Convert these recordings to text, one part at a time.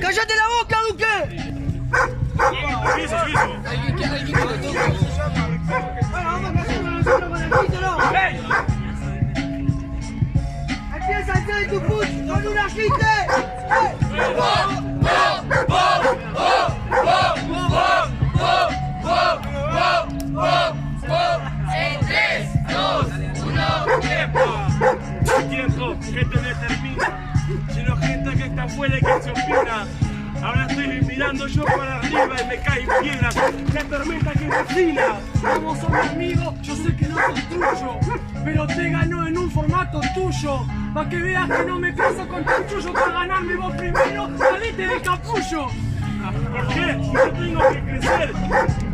¡Cállate la boca, Duque! Piso, piso. Bueno, vamos a hacerlo nosotros con el título. Empieza a hacer tu push con una agite. Tiempo está afuera y que opina. Ahora estoy mirando yo para arriba y me caen piedras. La tormenta que vecina. Vamos a un amigo, yo sé que no sos tuyo, pero te ganó en un formato tuyo. Pa' que veas que no me caso con tu chullo, para ganarme vos primero, salite del capullo. ¿Por qué? Yo tengo que crecer.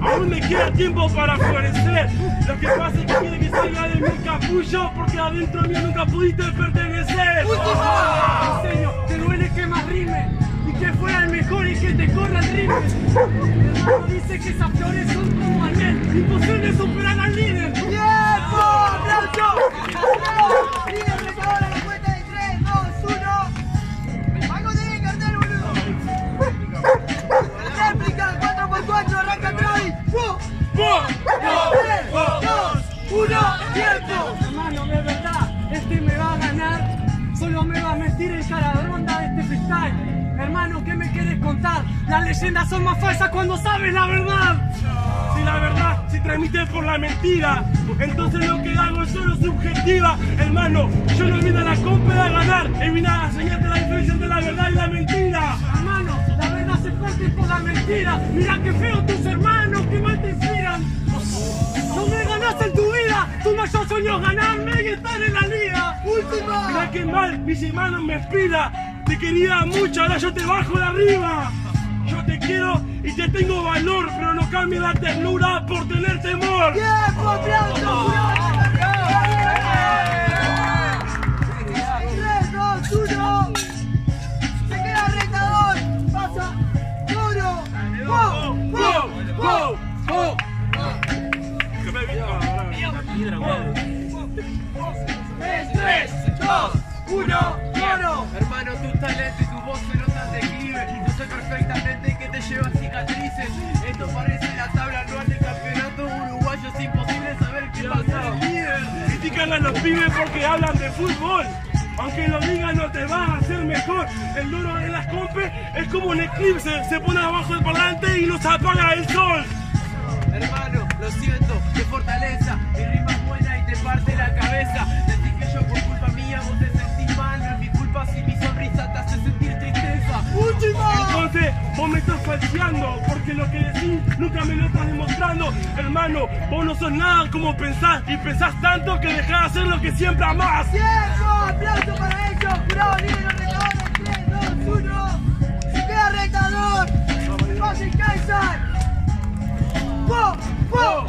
Aún me queda tiempo para florecer. Lo que pasa es que quiere que salga de mi capullo porque adentro mío nunca pudiste pertenecer. En serio, te duele que más rime y que fuera el mejor y que te corra el rime. Mi hermano dice que esas flores son como Anel, imposible superar al líder. ¡Aplauso! ¡Bravo! Leyendas son más falsas cuando sabes la verdad. Si la verdad se transmite por la mentira, entonces lo que hago es solo subjetiva. Hermano, yo no vine a la compra a ganar, he vine a enseñarte la diferencia entre la verdad y la mentira. Hermano, la verdad se parte por la mentira. Mira qué feo tus hermanos, que mal te inspiran. No me ganaste en tu vida, tu mayor sueño es ganarme y estar en la liga. Última. Mira qué mal, mis hermanos me inspira. Te quería mucho, ahora yo te bajo de arriba. Quiero y te tengo valor, pero no cambie la ternura por tener temor. ¡Tiempo! ¡Aplauso! ¡Tres, dos, uno! ¡Se queda retador! ¡Pasa! ¡Duro! ¡Wow! ¡Wow! ¡Wow! ¡Wow! Que me viene ¡Tres, dos, uno! Hermano, tu talento Pibes porque hablan de fútbol. Aunque lo digan no te va a hacer mejor. El duro de las compes es como un eclipse. Se pone abajo del parlante y nos apaga el sol. Hermano, lo siento, qué fortaleza. Mi rima es buena y te parte la cabeza. Decís que yo por culpa mía vos te sentís mal. No es mi culpa si mi sonrisa te hace sentir tristeza. Entonces vos me estás falseando porque lo que decís nunca me lo estás demostrando. Hermano, vos no sos nada como pensás y pensás tanto que dejás de hacer lo que siempre amás. ¡Tiempo! ¡Aplauso para ellos! ¡Jurado líder retador en 3, 2, 1! ¡Se queda retador! ¡Pase Kaiser! ¡Wow! ¡Wow!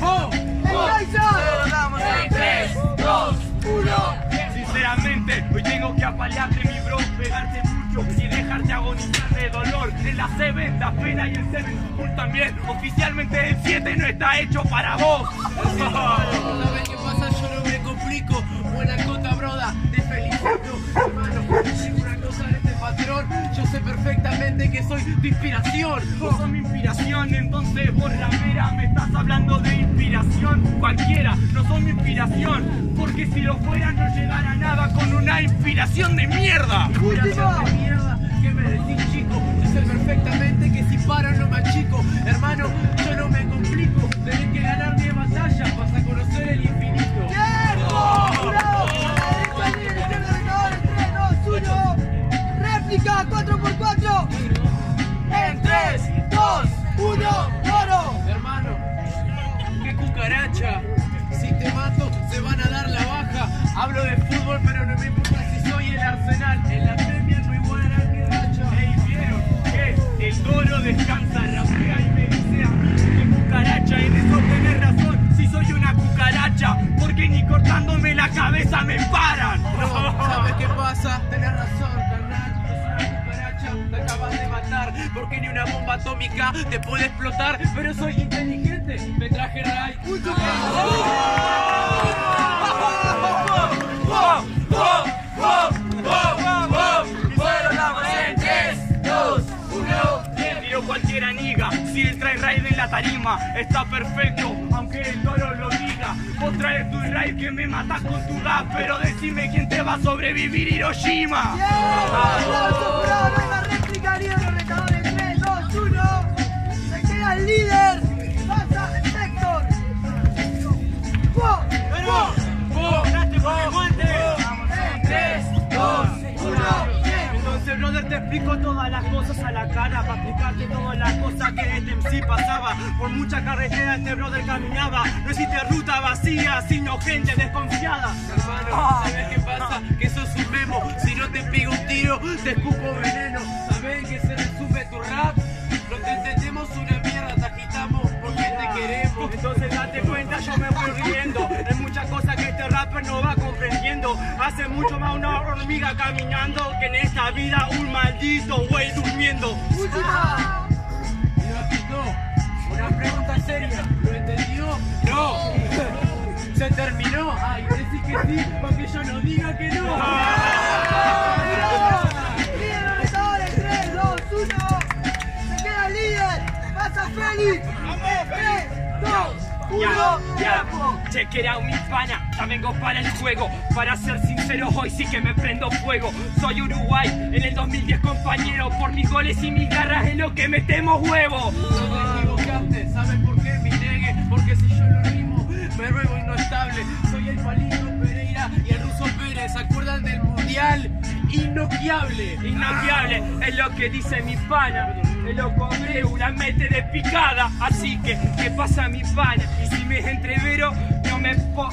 ¡Wow! ¡El Kaiser! tres, dos, Sinceramente, hoy tengo que apalearte mi bro, pegarte y dejarte agonizar de dolor. En la Seven da pena y el Seven School también. Oficialmente el 7 no está hecho para vos. ¿Sabes qué pasa? Yo no me complico. Buena cota, broda. Te felicito, hermano. Una cosa de este patrón. Yo sé perfectamente que soy tu inspiración. Vos sos mi inspiración, entonces vos ramera me estás hablando de inspiración cualquiera, no sos mi inspiración, porque si lo fuera no llegara a nada con una inspiración de mierda. Inspiración de mierda. ¿Qué me decís, chico? Yo sé perfectamente que si paro no me achico. Hermano, yo no me complico. Tenés que ganar mi batalla. Vas a conocer el infinito. ¡Tiempo! ¡Bravo! A la derecha líder retador en 3, 2, 1! ¡Réplica 4x4! En 3, 2, 1, ¡Oro! Hermano, qué cucaracha. Si te mato, se van a dar la baja. Hablo de fútbol, pero no me importa si soy el Arsenal. En la toro descansa, rapea y me dice a mí que cucaracha, en eso tenés razón, si soy una cucaracha, porque ni cortándome la cabeza me paran. No, ¿sabes qué pasa? Tenés razón, carnal. Soy una cucaracha, te acabas de matar. Porque ni una bomba atómica te puede explotar. Pero soy inteligente, me traje Ray. ¡Wow! ¡Wow! ¡Wow! cualquiera niga Si él trae raid en la tarima Está perfecto, aunque el dolor lo diga Vos traes tu raid que me matas con tu rap Pero decime quién te va a sobrevivir Hiroshima yeah, el líder, sector. ¡Wow! ¡3, 2, 1! Entonces, brother, te explico todas las cosas a la cara Para explicarte todas las cosas que este MC pasaba Por mucha carretera este brother caminaba No existe ruta vacía, sino gente desconfiada Hermano, ¿sabes qué pasa? Que sos un memo. Si no te pego un tiro, te escupo veneno. ¿Sabes que se resume tu rap? Te queremos. Entonces date cuenta, yo me voy riendo Hay muchas cosas que este rapper no va comprendiendo Hace mucho más una hormiga caminando Que en esta vida un maldito güey durmiendo. Una pregunta seria. ¿Lo entendió? No. Se terminó. Ay, decís que sí, para que yo no diga que no. Félix. 3, 2, 1. Ya, ya, check it out mi pana, ya vengo para el juego Para ser sincero hoy sí que me prendo fuego Soy Uruguay, en el 2010 compañero Por mis goles y mis garras es lo que metemos huevo No te equivocaste, ¿sabes por qué, mi negue? Porque si yo lo rimo, me ruego y no estable. Soy el palito Pereira y el ruso Pérez. ¿Se acuerdan del mundial? Inoquiable. Innoviable, es lo que dice mi pana El loco Abreu la mete de picada Así que, ¿qué pasa mi pana? Y si me es entrevero, no me po...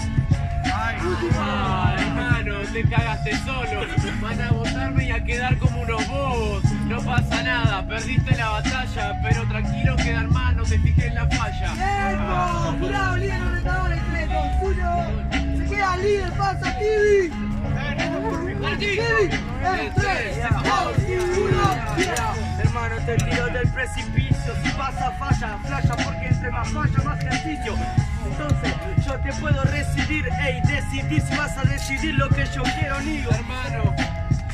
Ah, hermano, te cagaste solo. Van a votarme y a quedar como unos bobos. No pasa nada, perdiste la batalla, pero tranquilo queda hermano, te fijé en la falla. ¡Tiempo! ¡Jurado, líder los retadores! 3, 2, 1. Se queda líder. Pasa Tibi. Hermano, te tiro del precipicio Si pasa falla, flasha porque entre más falla más ejercicio Entonces yo te puedo recibir Ey, decidir si vas a decidir lo que yo quiero, nigo Hermano,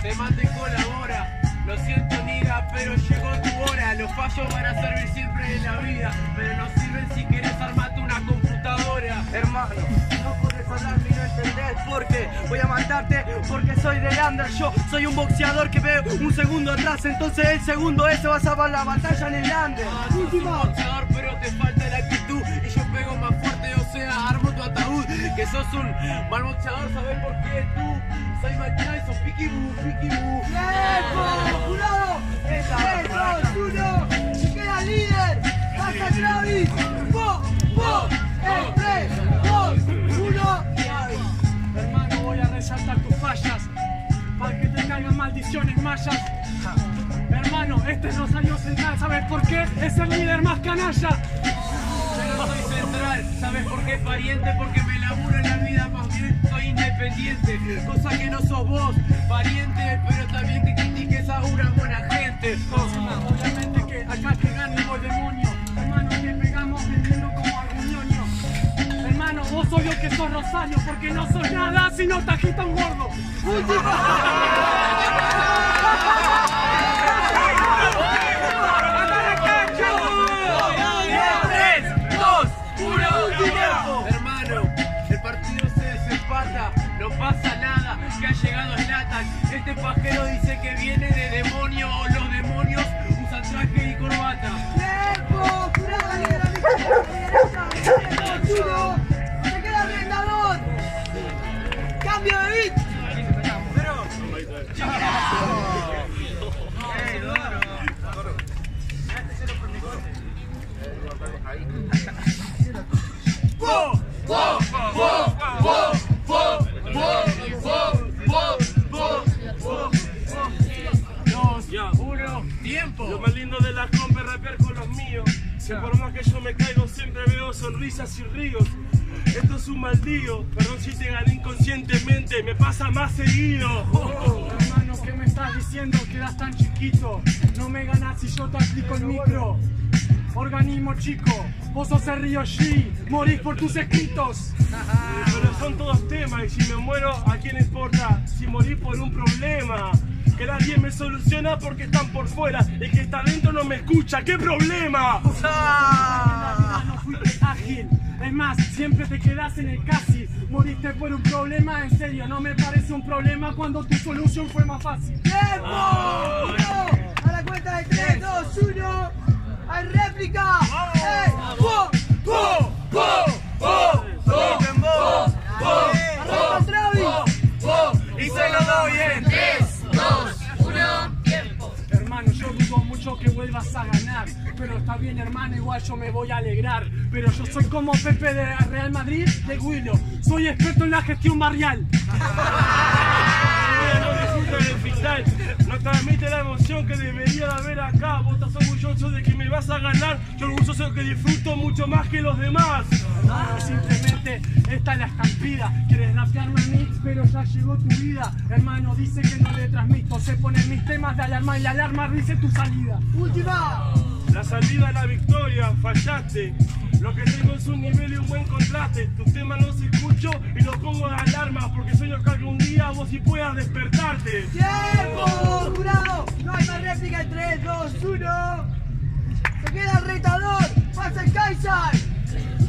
te mate y colabora. Lo siento, niga, pero llegó tu hora. Los fallos van a servir siempre en la vida, pero no sirven si quieres armarte una computadora. Hermano, no entendés por qué Voy a matarte porque soy de Lander Yo soy un boxeador que ve un segundo atrás Entonces el segundo ese va a salvar la batalla en el Lander Ah, sos un boxeador, pero te falta la actitud. Y yo pego más fuerte, o sea, armo tu ataúd. Que sos un mal boxeador, ¿sabes por qué tú? Soy Mike Tyson, Picky Boo, Picky Boo. ¡Jurado! En 3, 2, 1. Se queda el líder. Pasa Travis. ¡Wow! En 3, resaltar tus fallas Para que te caigan maldiciones mayas Hermano, este es Rosario Central ¿Sabes por qué? Es el líder más canalla Yo no soy central, ¿sabes por qué pariente? Porque me laburo en la vida, más bien soy independiente. Cosa que no sos vos, pariente, pero también que critiques a una buena gente. Obviamente que acá te ganamos demonio Hermano, que pegamos vendiendo arguñoño Hermano, vos obvio que sos Rosario Porque no sos nada sino tajita un gordo Hermano, el partido se desempata, no pasa nada, que ha llegado Slatan. Este pajero dice que viene de demonio o los demonios usan traje y corbata. ¡Tiempo! ¡Jurado, líder a Dos, uno, tiempo. Lo más lindo de la compa es rapear con los míos. Que por más que yo me caigo, siempre veo sonrisas y ríos. Esto es un maldío, perdón si te gané inconscientemente, me pasa más seguido. Hermano, ¿qué me estás diciendo? Que eras tan chiquito. No me ganas si yo te aplico el micro. Organismo chico, vos sos el río G, morís por tus escritos. Pero son todos temas y si me muero, ¿a quién importa? Si morí por un problema. Que nadie me soluciona porque están por fuera. El que está dentro no me escucha. ¿Qué problema? Ah, no fuiste ágil. Es más, siempre te quedas en el casi. Moriste por un problema, en serio, no me parece un problema cuando tu solución fue más fácil. ¡Tiempo! ¡Uno! A la cuenta de 3, 2, 1. ¡Hay réplica! Hermano, yo dudo mucho que vuelvas a ganar. Pero está bien, hermano, igual yo me voy a alegrar. Pero yo soy como Pepe de Real Madrid de Willow. Soy experto en la gestión barrial. no transmite la emoción que debería de haber acá. Vos estás orgulloso de que me vas a ganar, yo orgulloso de que disfruto mucho más que los demás. Hermano, simplemente esta es la estampida. Quieres rapearme a mí, pero ya llegó tu vida. Hermano, dice que no le transmito. Se ponen mis temas de alarma y la alarma dice tu salida. ¡Última! La salida a la victoria, fallaste. Lo que tengo es un nivel y un buen contraste. Tu tema no se escucho y lo pongo de alarma porque sueño que algún día vos sí puedas despertarte. ¡Tiempo! ¡Jurado! No hay más réplica en 3, 2, 1. Se queda el retador. ¡Pasa el Kaiser!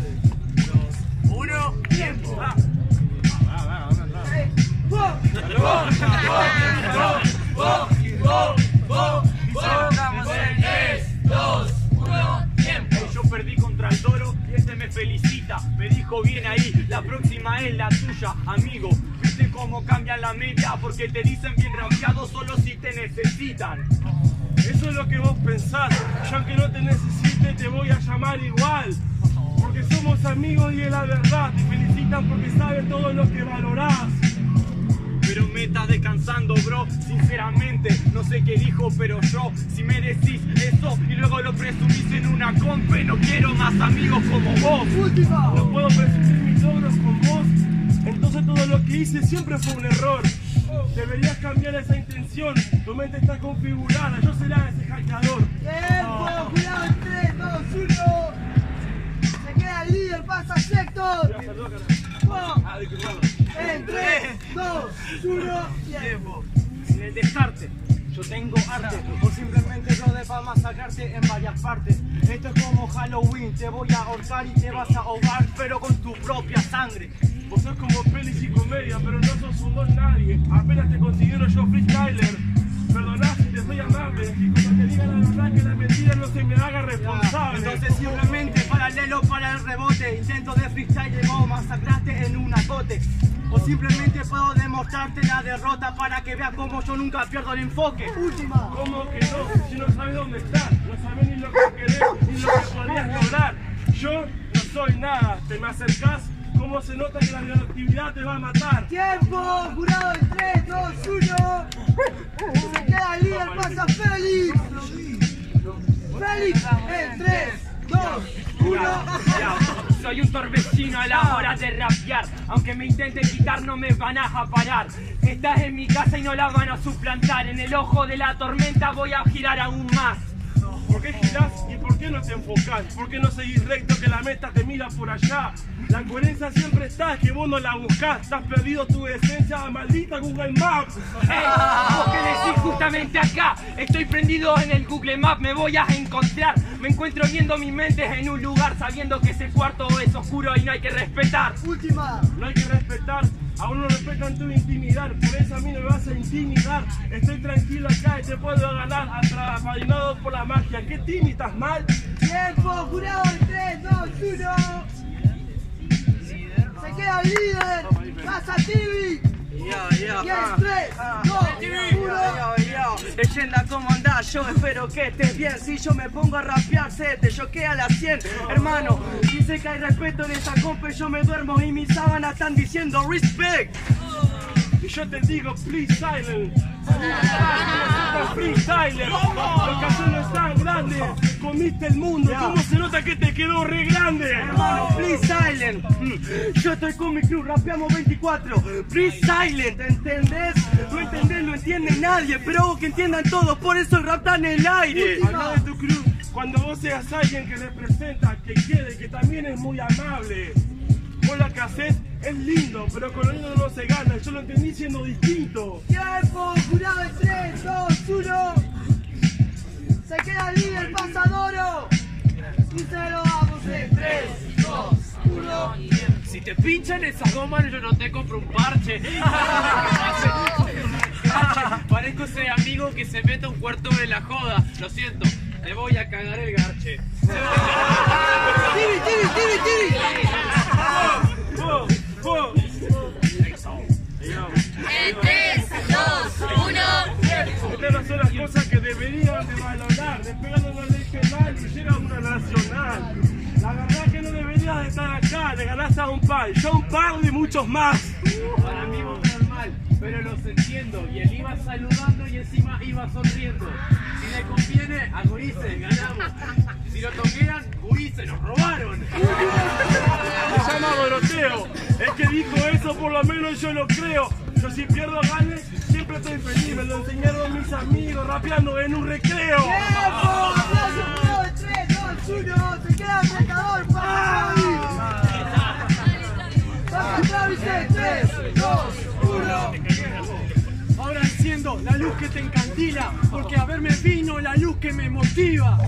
Bien ahí, la próxima es la tuya, amigo. Viste cómo cambia la media porque te dicen bien rapeado solo si te necesitan. Eso es lo que vos pensás. Yo aunque no te necesite te voy a llamar igual. Porque somos amigos y es la verdad. Te felicitan porque saben todo lo que valorás. Me estás descansando, bro. Sinceramente, no sé qué dijo, pero yo, si me decís eso y luego lo presumís en una compa, no quiero más amigos como vos. ¡Última! No puedo presumir mis logros con vos. Entonces todo lo que hice siempre fue un error. Deberías cambiar esa intención. Tu mente está configurada. Yo será ese hackeador. ¡Tiempo! ¡Cuidado en 3, 2, 1. Se queda el líder, pasa sector. ¡Po! En 3, 2, 1. ¡Tiempo! En el descarte, yo tengo arte, o simplemente lo de para masacrarte en varias partes. Esto es como Halloween, te voy a ahorcar y te vas a ahogar, pero con tu propia sangre. Vos sos como pelis y comedia, pero no sos un don nadie. Apenas te considero yo freestyler. Perdoná si te soy amable. Y cuando te diga la verdad que la mentira no se me haga responsable. Entonces simplemente paralelo para el rebote, intento de freestyle vos masacraste en un acote. O simplemente puedo demostrarte la derrota para que veas cómo yo nunca pierdo el enfoque. ¡Última! ¿Cómo que no? Si no sabes dónde estás, no sabes ni lo que querés, ni lo que podrías lograr. Yo no soy nada. Te me acercás, ¿cómo se nota que la radioactividad te va a matar? ¡Tiempo! ¡Jurado en 3, 2, 1. Se queda el líder, pasa Félix. Félix en 3, 2, 1. Soy un torbellino a la hora de rapear. Aunque me intenten quitar, no me van a parar. Estás en mi casa y no la van a suplantar. En el ojo de la tormenta voy a girar aún más. ¿Por qué girás y por qué no te enfocás? ¿Por qué no seguís recto que la meta te mira por allá? La coherencia siempre está, es que vos no la buscás. Estás perdido tu esencia, maldita Google Maps. Ey, vos que decís justamente acá, estoy prendido en el Google Map, me voy a encontrar. Me encuentro viendo mi mente en un lugar, sabiendo que ese cuarto es oscuro y no hay que respetar. Última. No hay que respetar, aún no respetan tu intimidad, por eso a mí no me vas a intimidar. Estoy tranquilo acá y te puedo ganar, apadrinado por la magia. ¿Qué Timmy, estás mal? Tiempo, jurado en 3, 2, 1. Se queda el líder, pasa Tibi. Ya, ya, Y en ah. 3, 2, Yo, 1. yo, yo. Leyenda, ¿cómo andás? Yo espero que estés bien. Si yo me pongo a rapear, se te choquea la 100. Hermano, que hay respeto en esta compa y yo me duermo y mis sábanas están diciendo respect. Y yo te digo, please silent. Freestyler, lo que haces no es tan grande. Comiste el mundo, ¿cómo se nota que te quedó re grande? Hermano, please silent. Mm, Yo estoy con mi crew, rapeamos 24. Please silent, ¿entendés? No entendés, no entiende nadie, pero hago que entiendan todos, por eso el rap está en el aire. Habla de tu crew, cuando vos seas alguien que representa, que quiere, que también es muy amable, vos la que haces es lindo, pero con lo lindo no se gana, yo lo entendí siendo distinto. ¡Tiempo! ¡Jurado de 3, 2, 1! ¡Se queda líder pasadoro! Y se lo vamos en 3, 2, 1. Si te pinchan esas gomas, yo no te compro un parche. Parezco ese amigo que se mete un cuarto de la joda, lo siento te voy a cagar el garche. Tibi, tibi, tibi, tibi. En 3, 2, 1. Estas son las cosas que deberían de valorar, despegando la regional y llega a una nacional. La verdad que no deberías de estar acá, le ganaste a un par, yo a un par de muchos más. Para mí vos pero los entiendo. Y él iba saludando y encima iba sonriendo. Si le conviene, a Gurice ganamos. Si lo toquean, Gurice nos robaron. Se llama Doroteo, el que dijo eso por lo menos yo lo creo. Yo si pierdo gane, siempre estoy feliz, me lo enseñaron mis amigos rapeando en un recreo. ¡Tiempo! ¡Aplauso jurado en 3, 2, 1! ¡Se queda Travis en 3, 2, 1! Ahora enciendo la luz que te encandila, porque a verme vino la luz que me motiva.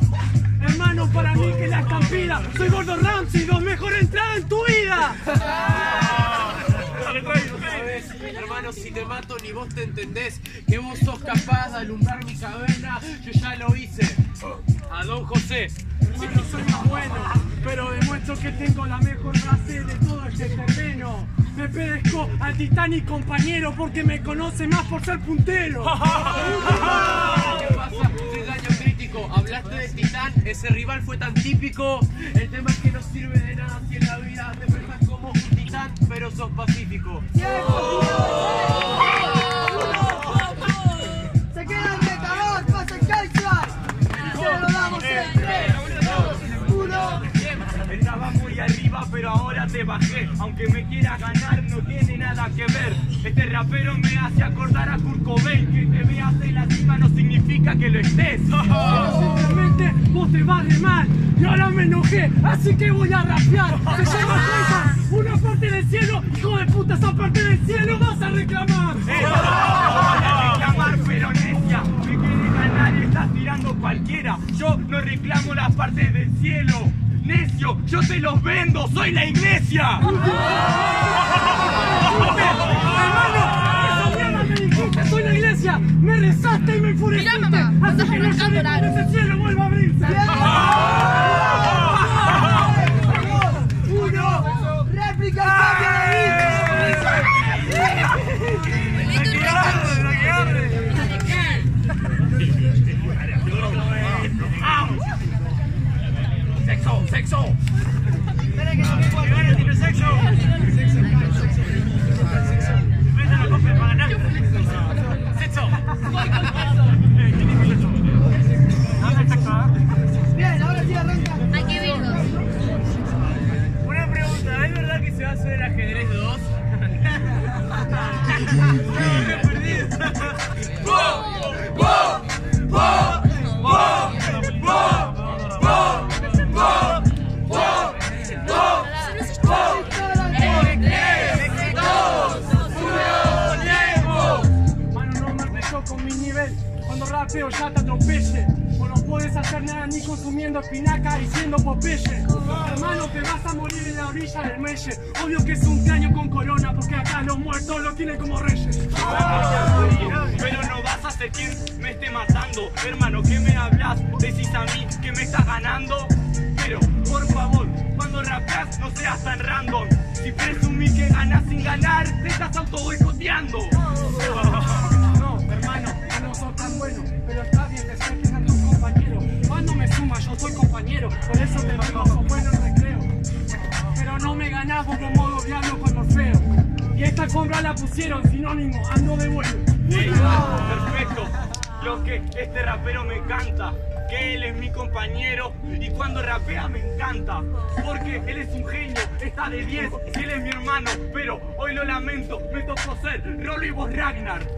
Hermano, para mí que la estampida, soy Gordo Ramsey, dos mejor entrada en tu vida. Hermano, si te mato ni vos te entendés que vos sos capaz de alumbrar mi caverna, yo ya lo hice. A don José. Si no soy más bueno, pero demuestro que tengo la mejor base de todo este terreno. Me pedezco al Titanic compañero porque me conoce más por ser puntero. ¿Qué pasa? Soy daño crítico. Hablaste de Titán, ese rival fue tan típico. El tema es que no sirve de nada si en la vida te prestas como un titán, pero sos pacífico. ¡Tiempo! Pero ahora te bajé. Aunque me quieras ganar, no tiene nada que ver. Este rapero me hace acordar a Kurt Cobain. Que te veas en la cima no significa que lo estés. Simplemente vos te vas de mal y ahora me enojé, así que voy a rapear. Se llama César, una parte del cielo, hijo de puta, esa parte del cielo vas a reclamar. A reclamar, pero necia. Me quiere ganar y estás tirando cualquiera. Yo no reclamo las partes del cielo. Necio, yo te los vendo, soy la iglesia. Hermano, esa mierda me dijiste, soy la iglesia, me rezaste y me enfureciste. Mirá, mamá, Así que la- cuando ese cielo vuelva a abrirse. ¡Uno! ¡Réplica y cambio de Sexo, sexo. ¿Qué tiene sexo? Vete a la copa para ganar. Sexo. Bien, ahora sí arranca. Hay que. Una pregunta, ¿es verdad que se va a hacer el ajedrez 2? Mano, Rapeo ya te atropelle. O no puedes hacer nada ni consumiendo espinaca y siendo Popeye. Hermano, te vas a morir en la orilla del melle. Obvio que es un caño con corona, porque acá los muertos lo tienen como reyes. Pero no vas a ser quien me esté matando. Hermano, ¿qué me hablas? Decís a mí que me estás ganando. Pero, por favor, cuando rapeas no seas tan random. Si presumís que ganas sin ganar, te estás auto boicoteando. No, hermano, bueno, pero está bien que sé que tu compañero. Cuando me suma, yo soy compañero, por eso te recreo. Pero no me ganás vos con modo diablo con Morfeo. Y esta alfombra la pusieron sinónimo, ando de vuelo. Perfecto. Lo que este rapero me encanta. Que él es mi compañero y cuando rapea me encanta. Porque él es un genio, está de 10 y él es mi hermano. Pero hoy lo lamento, me tocó ser Rolo y vos Ragnar.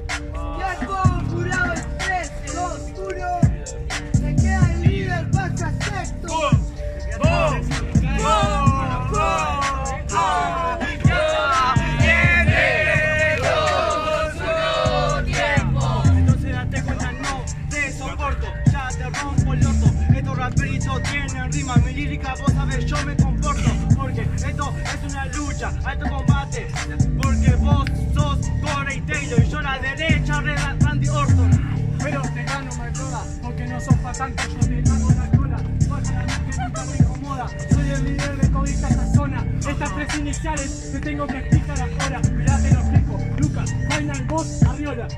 Tienen rima, mi lírica, vos sabés, yo me comporto. Porque esto es una lucha, alto combate. Y yo la derecha, Red- Randy Orton. Pero te gano, brother, porque no sos pa' tanto, yo te hago la cola. Baja la mente, nunca me incomoda. Soy el líder de toda esta zona. Estas tres iniciales te tengo que explicar ahora. Mirá, te lo explico. Lucas, Final Boss, Arriola.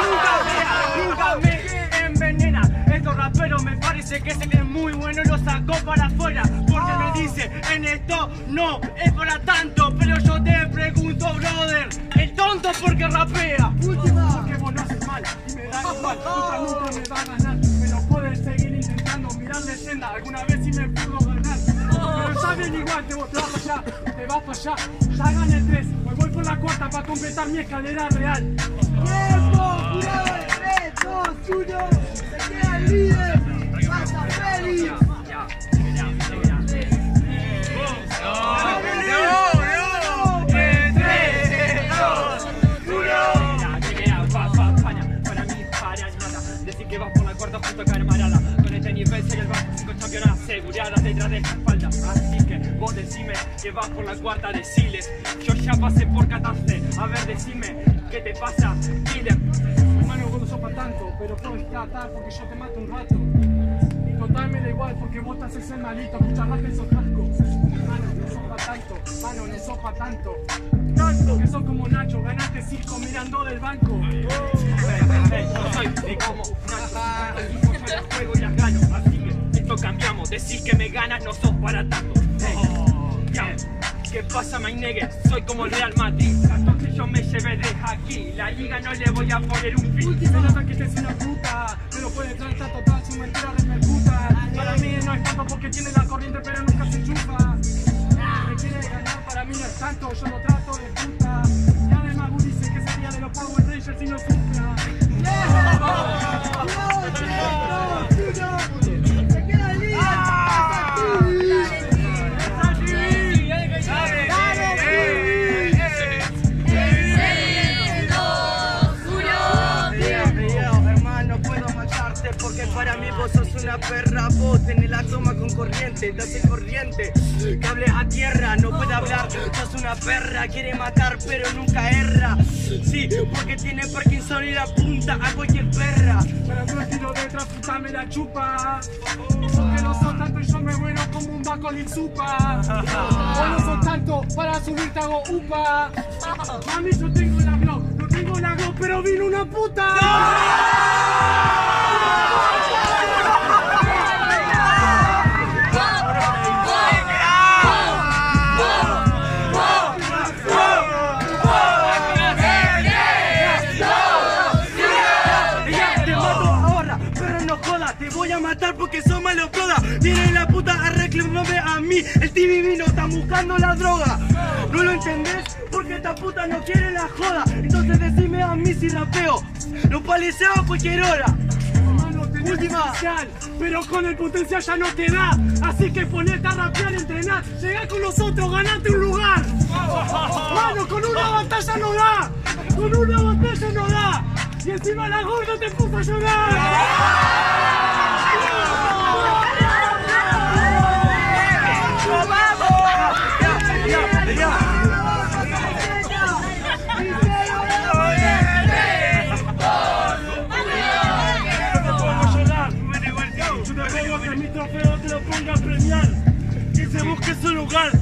Nunca me, nunca me envenena. Estos raperos me parece que se es muy bueno lo sacó para afuera. Porque me dice, en esto no es para tanto. Pero yo te pregunto, brother, el tonto porque rapea. Última, porque vos no haces mal y me da igual. Lucas nunca me va a ganar. Me lo puedes seguir intentando. Mirar leyenda, alguna vez sí me pudo ganar. Pero ya bien igual, te, te vas para allá, te vas para allá. Ya gané tres, me voy por la cuarta para completar mi escalera real. ¡Tiempo! ¡Jurado de 3, 2, 1! ¡Se queda el líder! Aseguradas detrás de espalda. Así que vos decime que vas por la cuarta deciles. Yo ya pasé por catástrofe. A ver, decime, ¿qué te pasa? Tanto, pero puedo tratar porque yo te mato un rato. Total me da igual porque vos haces el malito, escuchar rap esos cascos. Mano, no sos pa' tanto, mano, no sos pa' tanto. Tanto que sos como Nacho, ganaste cinco mirando del banco. Hey, no soy ni como Nacho. Yo juego y las gano. Así que esto cambiamos. Decir que me ganas no sos para tanto. Hey, ya. ¿Qué pasa, my nigga? Soy como el Real Madrid. Yo me llevé de aquí. La liga no le voy a poner un fin. Se nota que te es una puta, pero puede tratar total, su mentira repercuta. Para mí no es tanto porque tiene la corriente, pero nunca se enchufa. Me quiere ganar, para mí no es tanto, yo lo trato de puta. Y además Woody dice que sería de los Power Rangers si no sufra. ¡Jurado de 3, 2, tenés la toma con corriente, te hace corriente. Cables a tierra, no puede hablar. Sos una perra, quiere matar, pero nunca erra. Sí, porque tiene Parkinson y la punta a cualquier perra. Pero tu estilo de puta me la chupa. Porque no sos tanto y yo me muero como un baco de supa. Vos no sos tanto, para subir te hago upa. Mami, yo tengo la glow, no tengo la glow, pero vino una puta. La droga. ¿No lo entendés? Porque esta puta no quiere la joda. Entonces decime a mí si rapeo, lo paliseo a cualquier hora. Última. potencial, pero con el potencial ya no te da. Así que ponete a rapear, entrenar, llegá con nosotros, ganate un lugar. Mano, con una batalla no da, con una batalla no da. Y encima la gorda te puso a llorar.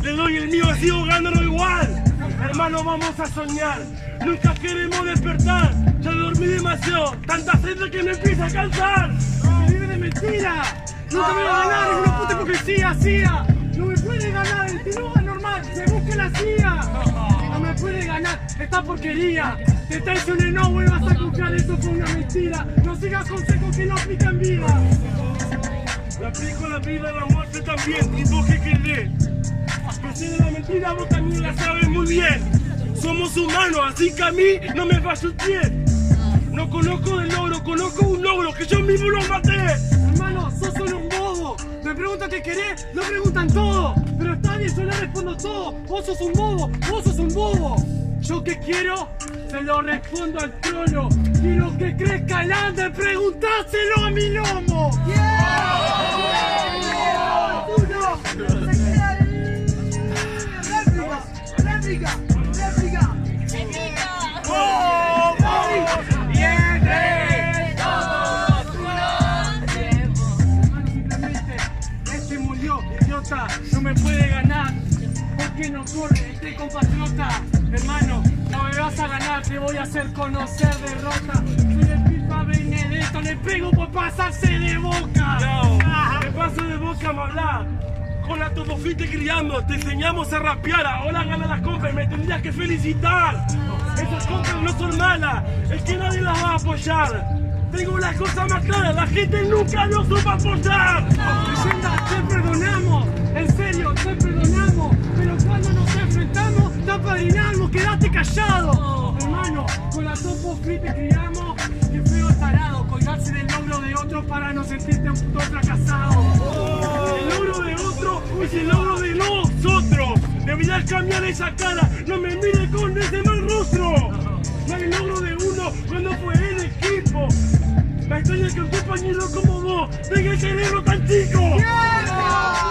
Le doy el mío sigo ganándolo igual. Hermano, vamos a soñar. Nunca queremos despertar. Ya dormí demasiado, tanta sed que me empieza a cansar. Me vive de mentira. Nunca me va a ganar, es una puta hipocresía, CIA. No me puede ganar esta porquería. Te traicioné, no vuelvas a confiar, eso fue una mentira. No sigas consejos que no aplican vida. La aplico la vida, la muerte también. ¿Y vos qué querés? Que de la mentira vos también la sabes muy bien. Somos humanos, así que a mí no me va a pie. No conozco del logro, conozco un logro que yo mismo lo maté. Me preguntan qué querés, no preguntan todo. Pero está bien, yo le respondo todo. Vos sos un bobo, vos sos un bobo. Yo que quiero, se lo respondo al trono. Quiero que crezca el ande, preguntáselo a mi lomo. Uno, se queda el... Réplica, réplica, idiota, no me puede ganar. ¿Por qué no corre este compatriota? Hermano, no me vas a ganar, te voy a hacer conocer derrota. Soy el FIFA Benedetto, le pego por pasarse de boca. No, te paso de boca a hablar. Con la Todofí te criamos, te enseñamos a rapear, ahora gana las compras, me tendrías que felicitar. Esas compras no son malas, es que nadie las va a apoyar. Tengo las cosas más claras, la gente nunca nos supo apoyar. Leyenda, te perdonamos, en serio, te perdonamos. Pero cuando nos enfrentamos, te apadrinamos, quédate callado. Hermano, con la topo te criamos. Qué feo tarado, colgarse del logro de otro para no sentirte un puto fracasado. El logro de otro es el logro de nosotros. Deberías cambiar esa cara, no me mires con ese mal rostro. No hay logro de uno cuando fue el equipo. Me extraña que un compañero como vos tenga el cerebro tan chico. Yo no.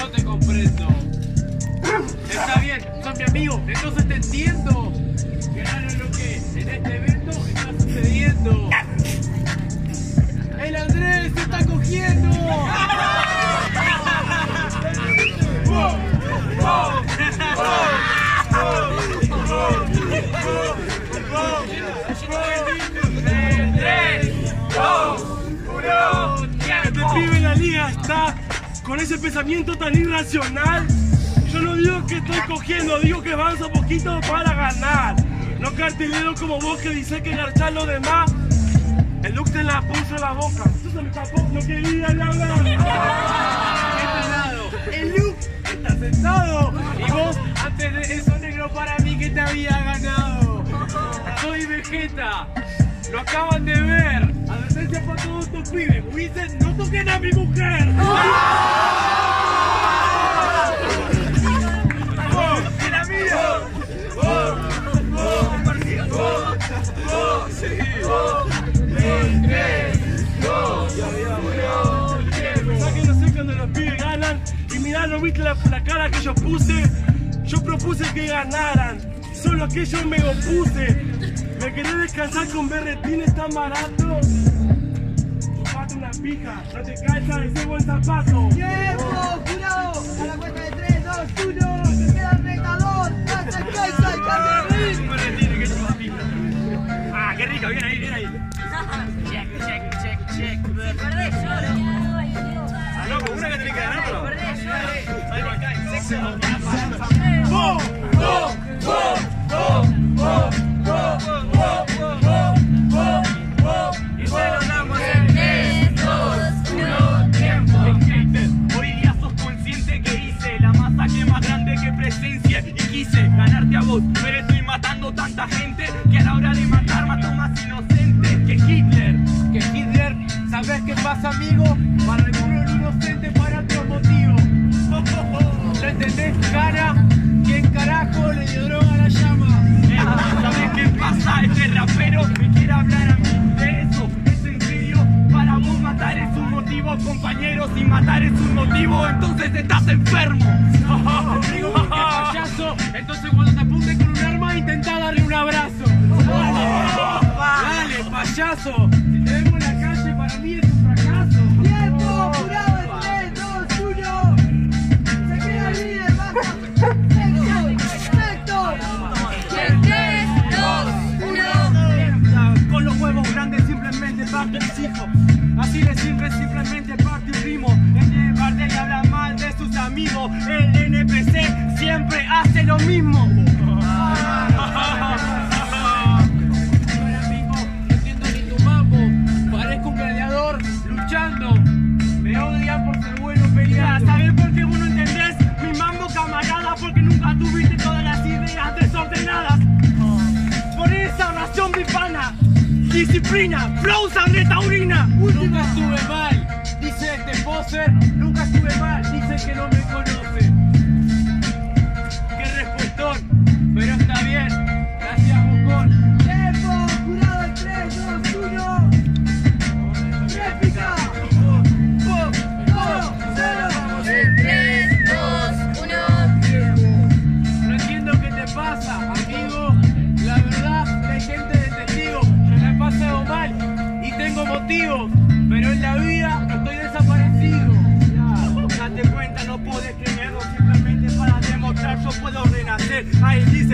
No te comprendo. Está bien, son mi amigo, entonces te entiendo. Claro lo que en este evento está sucediendo. El Andrés se está cogiendo. Está con ese pensamiento tan irracional. Yo no digo que estoy cogiendo, digo que avanzo poquito para ganar. No cartelero como vos que dice que garchar lo demás. El look te la puso en la boca. Tú se me tapó, no quería hablar. Este el Luke está sentado. Y vos, antes de eso negro para mí que te había ganado. Soy Vegeta. Lo acaban de ver. Advertencia para todos estos pibes. Wizen, no toquen a mi mujer. ¿Sabes que no sé cuando los pibes ganan? Y mirá, ¿no viste la, la cara que yo puse? Yo propuse que ganaran, solo que yo me opuse. ¿Me querés descansar con berretines tan baratos? Chupate una pija, no te calzas ese buen zapato. Tiempo, jurado. A la cuenta de tres, dos, uno. Se queda el retador, Plaza Kaisa y Rico, bien ahí, bien ahí. Check, check, check, check. Perdés lloro. Ah, con una que tenés que ganar, bro. Perdés lloro. Va, acá, en sexo. Y se lo damos en Tres, dos, uno, tiempo. Hater, Hoy día sos consciente que hice la masacre más grande que presencia y quise ganarte a vos, pero estoy matando tanta gente que a la hora de matar inocentes que Hitler. Que Hitler, ¿sabes qué pasa, amigo? Para algunos inocente, para otro motivo. ¿Lo entendés, cara? ¿Quién carajo le dio droga a la llama? ¿Sabes qué pasa? Este rapero me quiere hablar a mí de eso. ¿Es en serio? Para vos matar es un motivo, compañero. Si matar es un motivo, entonces estás enfermo. Si te vemos en la calle, para mí es un fracaso. Tiempo, jurado. Se queda el líder, dos, uno. Con los huevos grandes simplemente parte mis hijos. Así de simple, simplemente parte un rimo. El parte y habla mal de sus amigos. El NPC siempre hace lo mismo. Disciplina, flow sangre taurina. Nunca estuve mal, dice este poser. Nunca estuve mal, dice que no me conoce. Qué respuestón, pero está bien.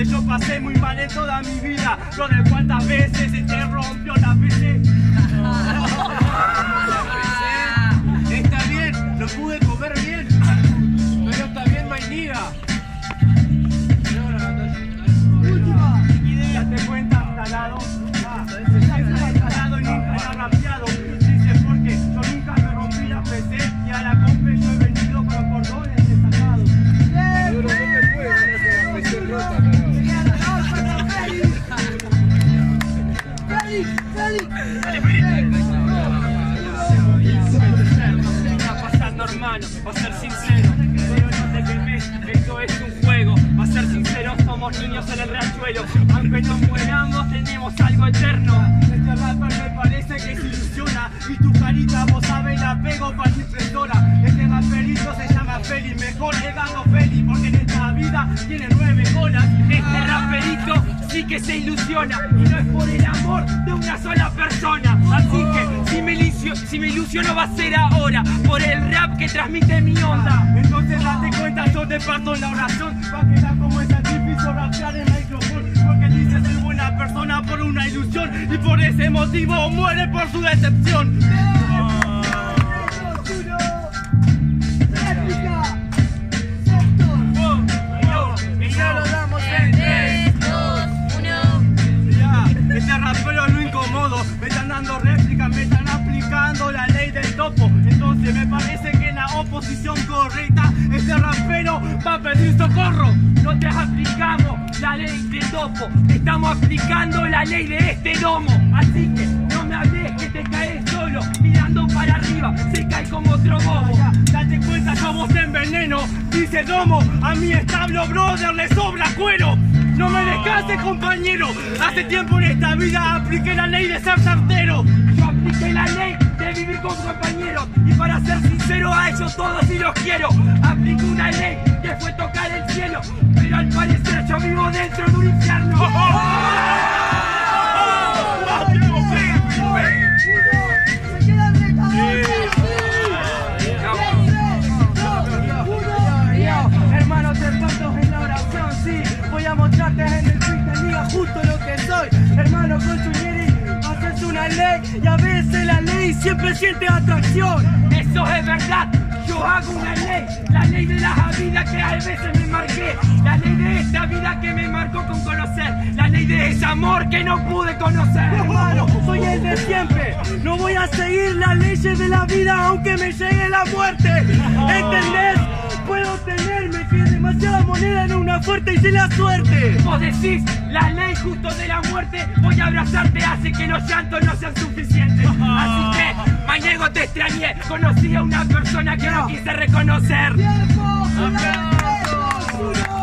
Yo pasé muy mal en toda mi vida. Lo de cuántas veces se te rompió la PC. Le dando Feli, porque en esta vida tiene nueve colas. Este raperito sí que se ilusiona. Y no es por el amor de una sola persona. Así que si me, ilusio- si me ilusiono va a ser ahora, por el rap que transmite mi onda. Entonces date cuenta, yo te parto la oración. Va a quedar como ese artificio rapear el micrófono. Porque dice ser buena persona por una ilusión. Y por ese motivo muere por su decepción. Dando réplicas, me están aplicando la ley del topo. Entonces me parece que en la oposición correcta, este rapero va a pedir socorro. No te aplicamos la ley del topo, estamos aplicando la ley de este domo. Así que no me hables que te caes solo, mirando para arriba, se cae como otro bobo. Date cuenta, yo vos te enveneno, dice domo, a mi establo brother le sobra cuero. No me descanses, compañero. Hace tiempo en esta vida apliqué la ley de ser certero. Yo apliqué la ley de vivir con compañeros. Y para ser sincero, a ellos todos sí los quiero. Apliqué una ley que fue tocar el cielo. Pero al parecer yo vivo dentro siempre siente atracción. Eso es verdad. Yo hago una ley, la ley de la vida que a veces me marqué, la ley de esta vida que me marcó con conocer, la ley de ese amor que no pude conocer. Hermano, soy el de siempre. No voy a seguir las leyes de la vida aunque me llegue la muerte. ¿Entendés? Puedo tenerme que demasiada moneda en una fuerte y sin la suerte. Vos decís, la ley justo de la muerte, voy a abrazarte, hace que los llantos no sean suficientes. Así que, Mañego te extrañé, conocí a una persona que no quise reconocer. Tiempo. Jurado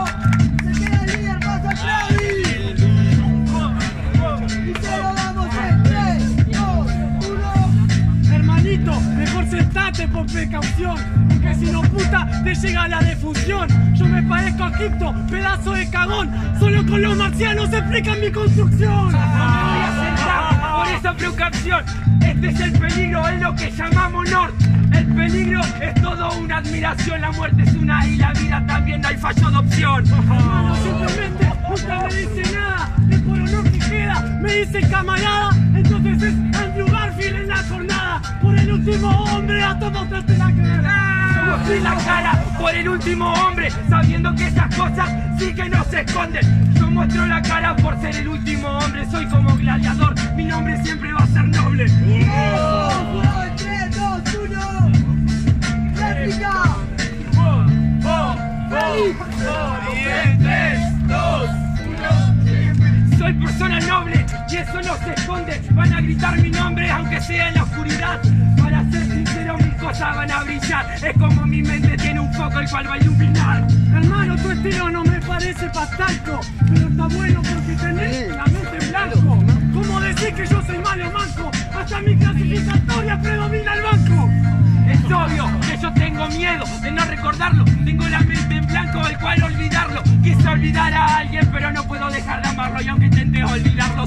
por precaución, porque si no puta te llega la defunción. Yo me parezco a Egipto, pedazo de cagón, solo con los marcianos explican mi construcción. No me voy a sentar por esa precaución. Este es el peligro, es lo que llamamos honor. El peligro es todo una admiración. La muerte es una y la vida también no hay fallo de opción. Hermano, simplemente nunca me dice nada, es por honor que queda, me dice camarada, entonces es Andrew Garfield en la jornada, por el último hombre a todo mostrarte la cara. Yo mostré la cara por el último hombre, sabiendo que esas cosas sí que no se esconden. Yo muestro la cara por ser el último hombre, soy como gladiador, mi nombre siempre va a ser noble. Jurado en 3, 2, 1. Réplica. Félix. Soy persona noble, y eso no se esconde. Van a gritar mi nombre aunque sea en la oscuridad. Para ser sincero, mis cosas van a brillar. Es como mi mente tiene un foco el cual va a iluminar. Hermano, tu estilo no me parece pastalco, pero está bueno porque tenés la mente en blanco. ¿Cómo decís que yo soy malo manco? Hasta mi clasificatoria predomina el banco. Es obvio que yo tengo miedo de no recordarlo. Tengo la mente en blanco, el cual olvidarlo. Quise olvidar a alguien, pero no puedo dejar de amarlo. Y aunque intenté olvidarlo,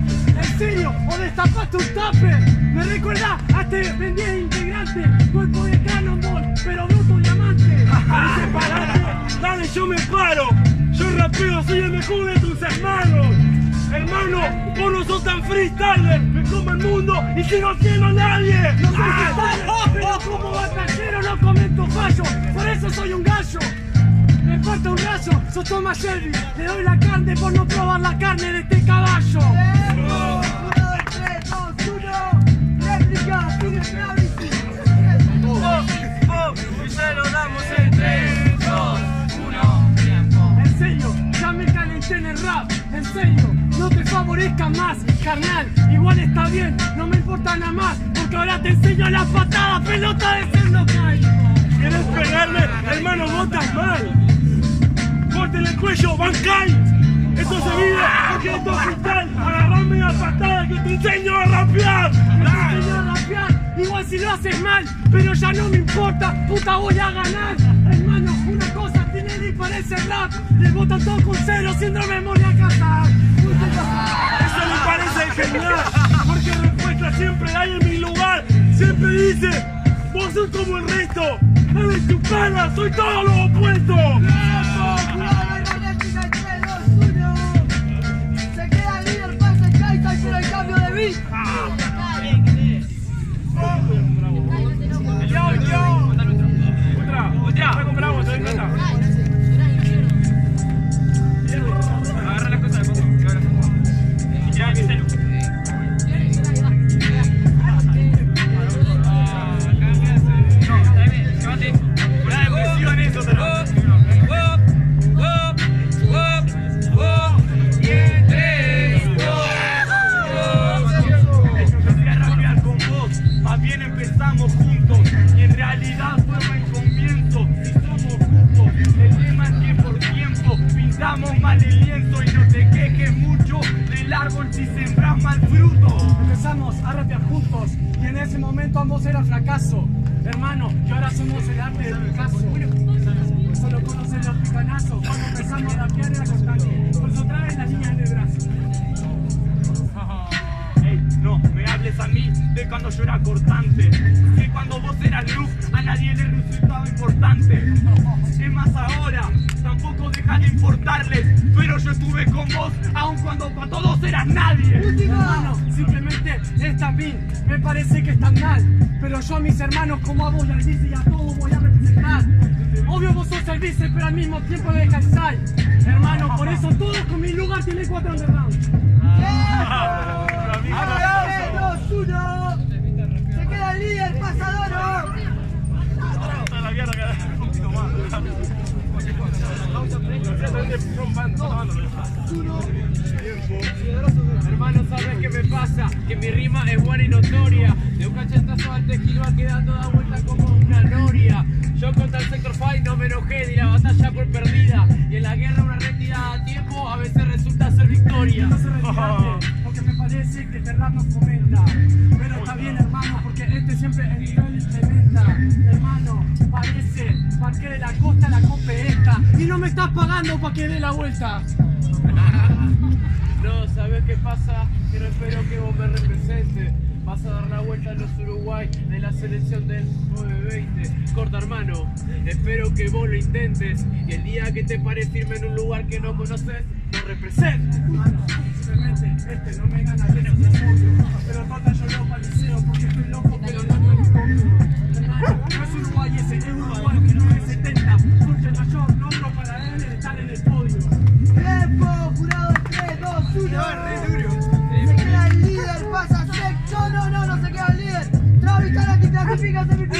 serio, o destapaste un tape. Me recuerda a este vendido integrante, cuerpo de Cannonball, pero bruto diamante. Parate, dale, yo me paro. Yo rapeo, soy el mejor de tus hermanos. Hermano, vos no sos tan freestyler. Me como el mundo y sigo siendo nadie. No soy Ah. freestyler, pero como batallero no comento fallo. Por eso soy un gallo. Me falta un rayo, sos Thomas Shelby. Le doy la carne por no probar la carne de este caballo. Cuidado de 3, 2, 1. Réplica, sigue Gravity. Y se lo damos en 3, 2, 1, tiempo. En serio, ya me calenté en el rap. En serio, no te favorezca más, carnal. Igual está bien, no me importa nada más. Porque ahora te enseño la patada, pelota de ser no cae. ¿Quieres pegarle? Hermano, votas mal. Córtele el cuello, Bancay. Esto se vive porque esto es freestyle. Agarrame la patada que te enseño a rapear. Te enseño a rapear, igual si lo haces mal, pero ya no me importa, puta voy a ganar. Hermano, una cosa tiene y parece rap. Le botan todo con cero, síndrome memoria casar. Eso me parece genial. Porque respuesta siempre hay en mi lugar. Siempre dice, vos sos como el resto. Dale tu cara, soy todo lo opuesto. Yo, yo. Bravo, te doy caçou. Mis hermanos, como a vos y al vice y a todos voy a representar. Obvio vos sos el vice, pero al mismo tiempo de Kaisai. Hermano, por eso todos con mi lugar tienen cuatro underground. 3, 2, 1. Se queda el líder, pasador. Está la guerra cada un poquito más. Hermano, ¿sabes qué me pasa? Que mi rima es buena y notoria. De un cachetazo al tequila va quedando da vuelta como una noria. Yo contra el sector fight no me enojé, di la batalla por perdida. Y en la guerra una retirada a tiempo a veces resulta ser victoria. Porque me parece que rap nos fomenta. Pero está bien, hermano, porque este siempre el nivel incrementa. Hermano, parece parque de la costa la cope esta. Y no me estás pagando para que dé la vuelta. No, ¿sabes qué pasa? Que no espero que vos me representes. Vas a dar la vuelta a los Uruguay de la selección del 920. Corta hermano, espero que vos lo intentes. Y el día que te pare firme en un lugar que no conoces, lo representes. Hermano, simplemente este no me gana de su obvio. Pero total yo lo paliceo porque estoy loco, pero no me cómodo. Hermano, no es Uruguay ese, es Uruguay que no es 70. Porque el mayor logro para él es estar en el podio. Tiempo, jurado, 3, 2, 1. 감사합니다.